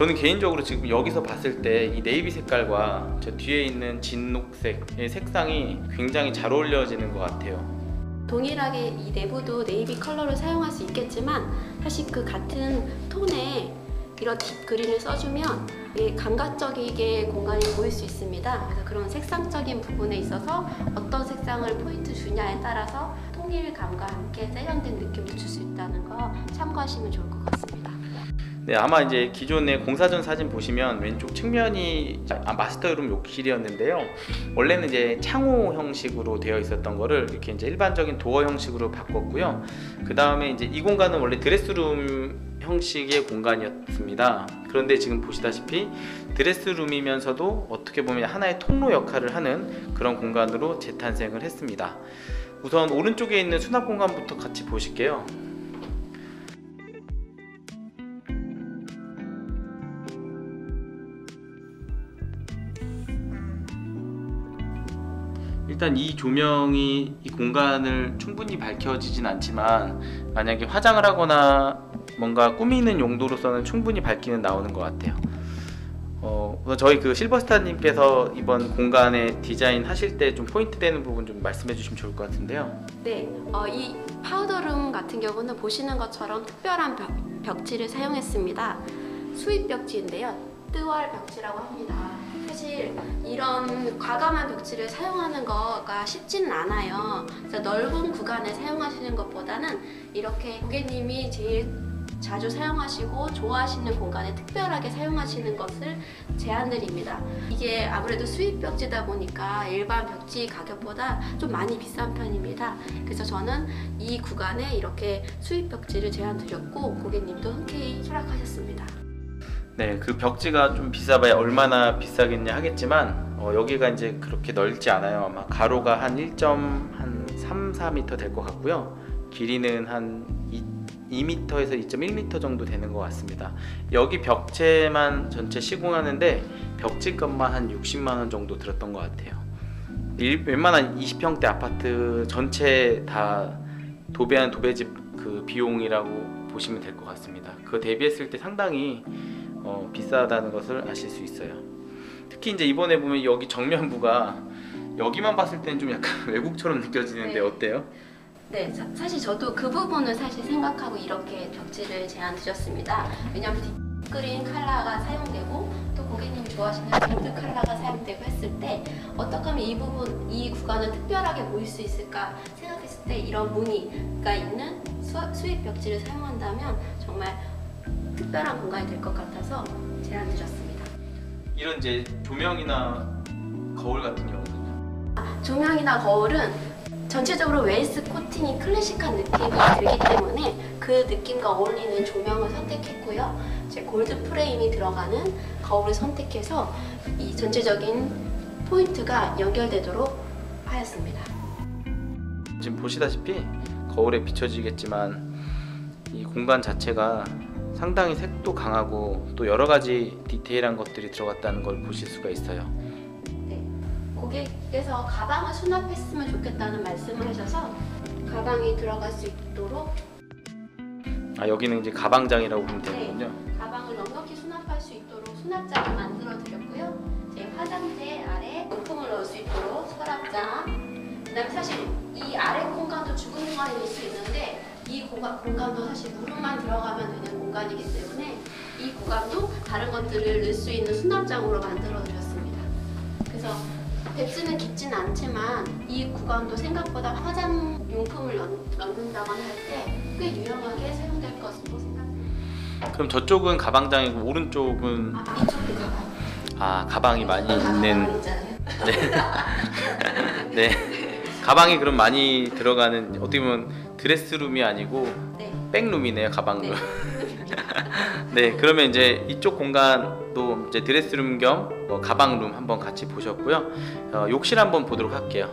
저는 개인적으로 지금 여기서 봤을 때 이 네이비 색깔과 저 뒤에 있는 진녹색의 색상이 굉장히 잘 어울려지는 것 같아요. 동일하게 이 내부도 네이비 컬러를 사용할 수 있겠지만 사실 그 같은 톤에 이런 deep green을 써주면 이게 감각적이게 공간이 보일 수 있습니다. 그래서 그런 색상적인 부분에 있어서 어떤 색상을 포인트 주냐에 따라서 통일감과 함께 세련된 느낌도 줄 수 있다는 거 참고하시면 좋을 것 같습니다. 네, 아마 이제 기존의 공사전 사진 보시면 왼쪽 측면이 아, 마스터룸 욕실이었는데요. 원래는 이제 창호 형식으로 되어 있었던 거를 이렇게 이제 일반적인 도어 형식으로 바꿨고요. 그 다음에 이제 이 공간은 원래 드레스룸 형식의 공간이었습니다. 그런데 지금 보시다시피 드레스룸이면서도 어떻게 보면 하나의 통로 역할을 하는 그런 공간으로 재탄생을 했습니다. 우선 오른쪽에 있는 수납 공간부터 같이 보실게요. 일단 이 조명이 이 공간을 충분히 밝혀지진 않지만 만약에 화장을 하거나 뭔가 꾸미는 용도로서는 충분히 밝기는 나오는 것 같아요. 어, 저희 그 실버스타님께서 이번 공간에 디자인 하실 때 좀 포인트 되는 부분 좀 말씀해 주시면 좋을 것 같은데요. 네, 어, 이 파우더룸 같은 경우는 보시는 것처럼 특별한 벽, 벽지를 사용했습니다. 수입 벽지인데요. toile 벽지라고 합니다. 사실 이런 과감한 벽지를 사용하는 거가 쉽지는 않아요. 그래서 넓은 구간에 사용하시는 것보다는 이렇게 고객님이 제일 자주 사용하시고 좋아하시는 공간에 특별하게 사용하시는 것을 제안드립니다. 이게 아무래도 수입 벽지다 보니까 일반 벽지 가격보다 좀 많이 비싼 편입니다. 그래서 저는 이 구간에 이렇게 수입 벽지를 제안드렸고 고객님도 흔쾌히 수락하셨습니다. 네, 그 벽지가 좀 비싸봐야 얼마나 비싸겠냐 하겠지만 어, 여기가 이제 그렇게 넓지 않아요. 아마 가로가 한 1.3, 4m 될 것 같고요. 길이는 한 2, 2m에서 2.1m 정도 되는 것 같습니다. 여기 벽체만 전체 시공하는데 벽지값만 한 60만 원 정도 들었던 것 같아요. 일, 웬만한 20평대 아파트 전체 다 도배한 도배집 그 비용이라고 보시면 될 것 같습니다. 그거 대비했을 때 상당히 어, 비싸다는 것을 아실 수 있어요. 특히 이제 이번에 보면 여기 정면부가 여기만 봤을 때는 좀 약간 외국처럼 느껴지는데 네. 어때요? 네, 사, 사실 저도 그 부분을 사실 생각하고 이렇게 벽지를 제안 드렸습니다. 왜냐하면 딥그린 컬러가 사용되고 또 고객님이 좋아하시는 골드 컬러가 사용되고 했을 때 어떻게 하면 이 부분, 이 구간을 특별하게 보일 수 있을까 생각했을 때 이런 무늬가 있는 수, 수입 벽지를 사용한다면 정말 특별한 공간이 될 것 같아서 제안 드렸습니다. 이런 이제 조명이나 거울 같은 경우는요. 조명이나 거울은 전체적으로 wainscoting이 클래식한 느낌이 들기 때문에 그 느낌과 어울리는 조명을 선택했고요. 제 골드 프레임이 들어가는 거울을 선택해서 이 전체적인 포인트가 연결되도록 하였습니다. 지금 보시다시피 거울에 비춰지겠지만 이 공간 자체가 상당히 색도 강하고 또 여러 가지 디테일한 것들이 들어갔다는 걸 보실 수가 있어요. 고객께서 가방을 수납했으면 좋겠다는 말씀을 하셔서 가방이 들어갈 수 있도록 아 여기는 이제 가방장이라고 보면 네. 되는군요. 가방을 넉넉히 수납할 수 있도록 수납장을 만들어 드렸고요. 제 화장대 아래 용품을 넣을 수 있도록 서랍장. 그다음에 사실 이 아래 공간도 죽은 공간이 될수 있는데 이 공간, 공간도 사실 되는 공간이기 때문에 이 공간도 다른 것들을 넣을 수 있는 수납장으로 만들어 드렸습니다. 그래서 뎁스는 깊진 않지만 이 구간도 생각보다 화장 용품을 넣, 넣는다거나 할 때 꽤 유용하게 사용될 것으로 생각합니다. 그럼 저쪽은 가방장이고 오른쪽은 아, 이쪽도 가방. 아 가방이 많이 있는 가방 있잖아요. 네 가방이 그럼 많이 들어가는 어떻게 보면 드레스룸이 아니고 네. 백룸이네요 가방룸. 네. 네, 그러면 이제 이쪽 공간도 이제 드레스룸 겸 뭐 가방룸 한번 같이 보셨고요. 어, 욕실 한번 보도록 할게요.